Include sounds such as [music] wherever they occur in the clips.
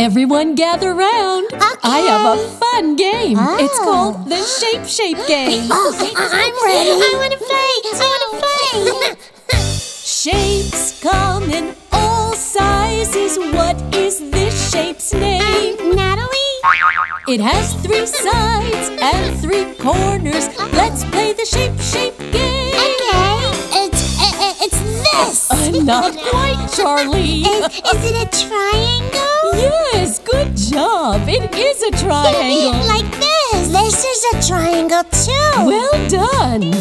Everyone gather round. I have a fun game. It's Oh. called the Shape Shape Game. [gasps] Oh, I'm ready. I want to play. I want to play. Shapes come in all sizes. What is this shape's name? Natalie? It has three sides and three corners. Let's play the Shape Shape Game. Okay. It's i- it's this. Uh, not [laughs] quite, Charlie. Is, is it a triangle? Yes, good job. It is a triangle. like this. This is a triangle too. Well done.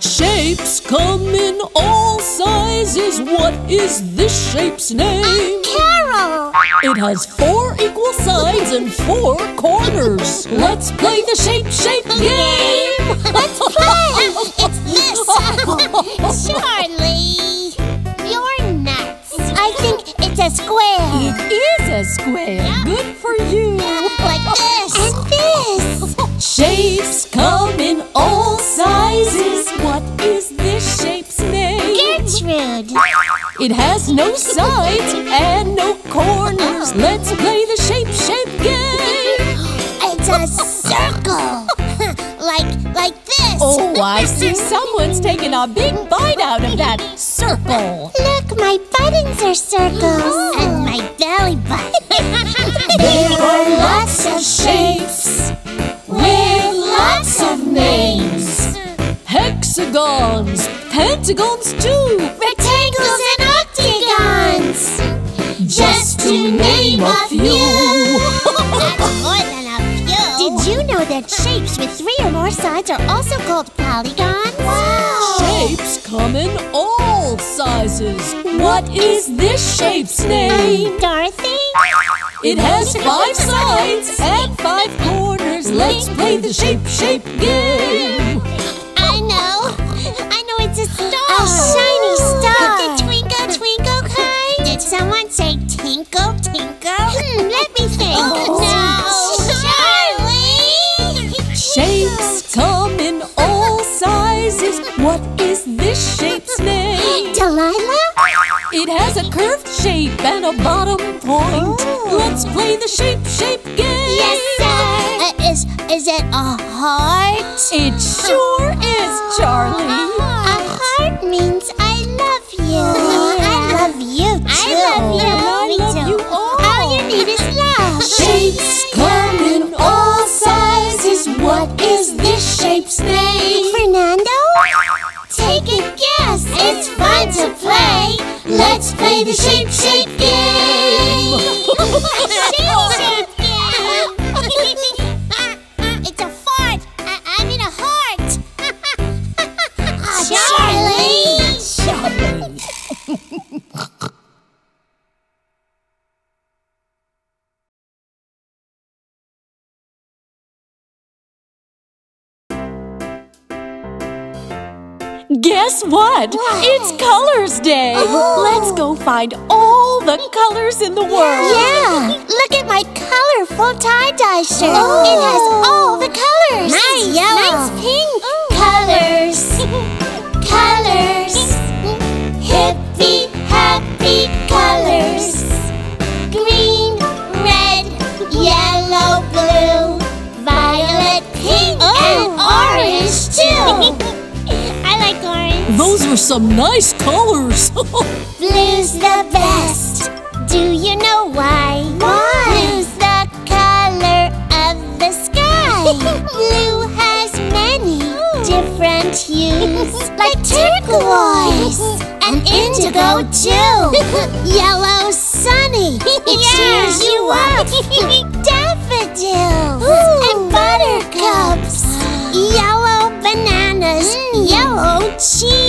Shapes come in all sizes. What is this shape's name? A Carol. It has four equal sides and four corners. Let's play the shape shape game. Let's play. it's this. Square. It is a square. Good for you. like this. [laughs] And this. Shapes come in all sizes. What is this shape's name? Gertrude. It has no sides and no corners. Uh-huh. Let's play the Oh, I see someone's taking a big bite out of that circle. Look, my buttons are circles. Oh. And my belly button. [laughs] There are lots of shapes with lots of names. Hexagons, pentagons too. Rectangles and octagons. Just to name a few. Sides are also called polygons? Wow. Shapes come in all sizes. What is this shape's name? Dorothy? It has five sides and five corners. Let's play the shape shape game. And a bottom point. Oh. Let's play the shape shape game. Yes, sir. Uh, is, is it a heart? It sure is, Charlie. Let's play the shape shape game. [laughs] Guess what? It's Colors Day. Oh. Let's go find all the colors in the world. Yeah, look at my colorful tie-dye shirt. It has oh. all the colors. Nice yellow. Nice pink. Colors. colors. Oh. [laughs] Those are some nice colors. [laughs] Blue's the best. Do you know why? Why? Blue's the color of the sky. [laughs] Blue has many different hues, [laughs] like turquoise and indigo too. Yellow sunny, it cheers you up. Daffodils and buttercups. [gasps] Yellow bananas, yellow cheese,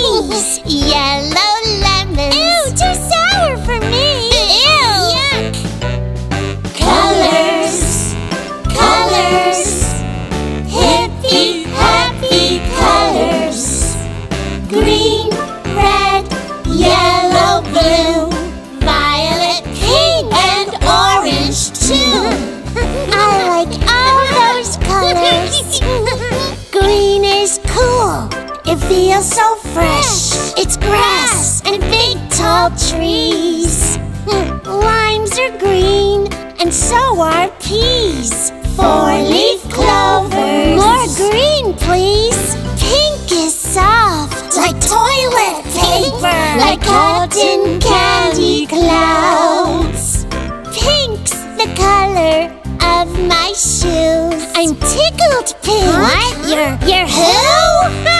It feels so fresh. It's grass and big tall trees. [laughs] Limes are green and so are peas. Four-leaf clovers. More green, please. Pink is soft. Like toilet paper. Like cotton candy clouds. Pink's the color of my shoes. I'm tickled pink. What? You're, you're who? [laughs]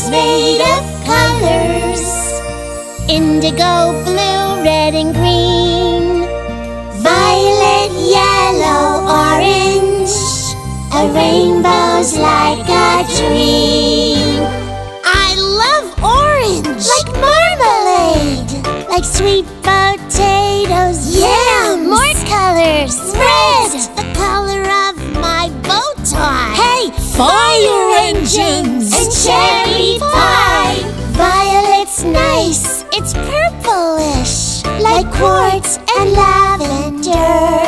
is made of colors Indigo, blue, red and green Violet, yellow, orange A rainbow's like a dream I love orange! Like marmalade! Like sweet potatoes Yeah! More colors! Red! The color of my bow tie! Hey! Fire engines! And quartz and lavender.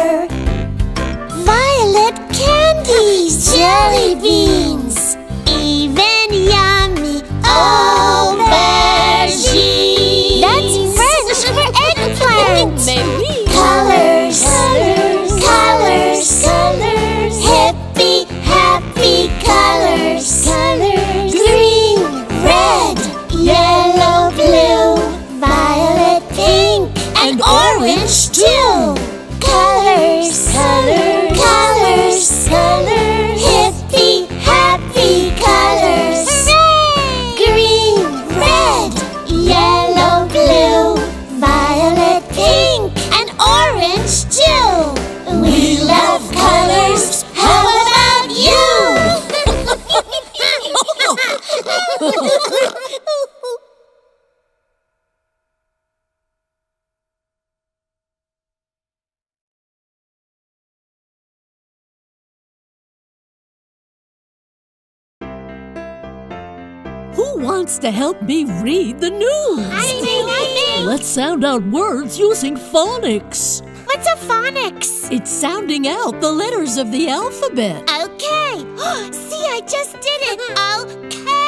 Who wants to help me read the news? I do. Let's sound out words using phonics. What's a phonics? It's sounding out the letters of the alphabet. Okay. [gasps] See, I just did it. [laughs] okay.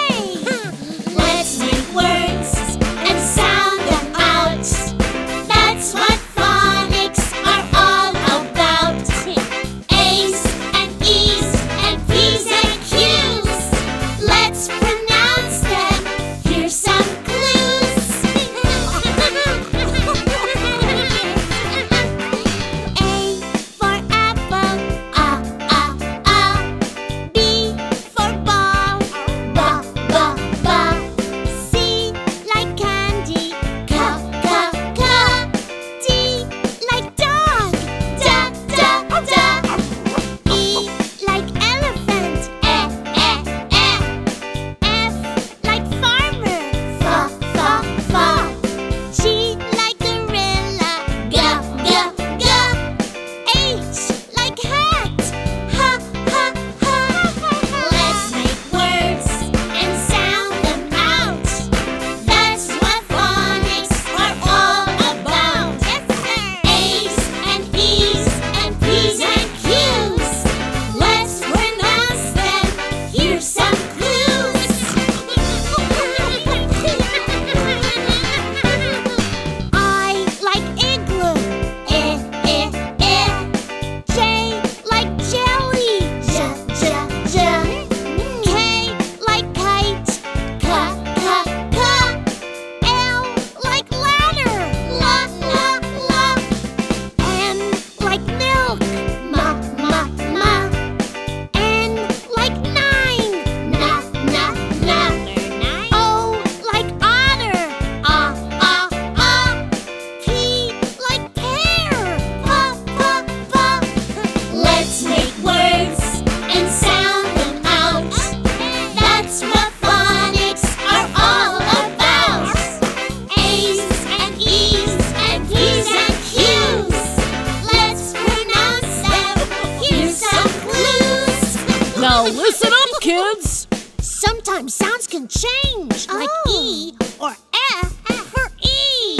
Listen up, kids! Sometimes sounds can change, like oh. E or E for E.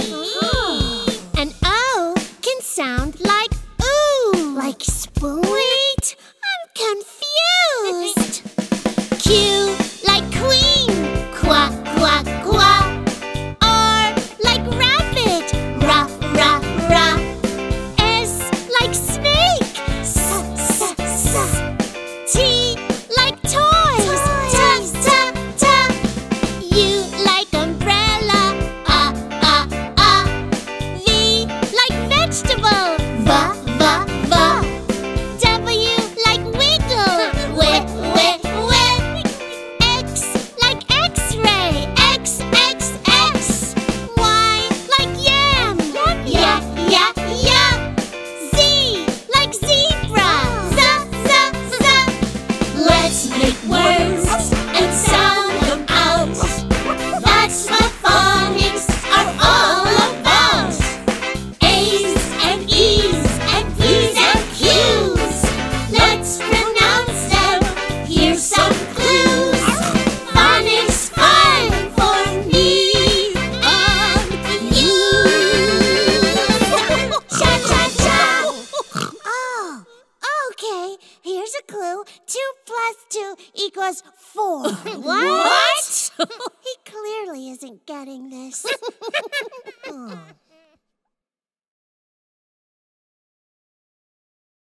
An O can sound like oo, Like spoon? Wait, I'm confused. Q. Let's make words. doing this. [laughs]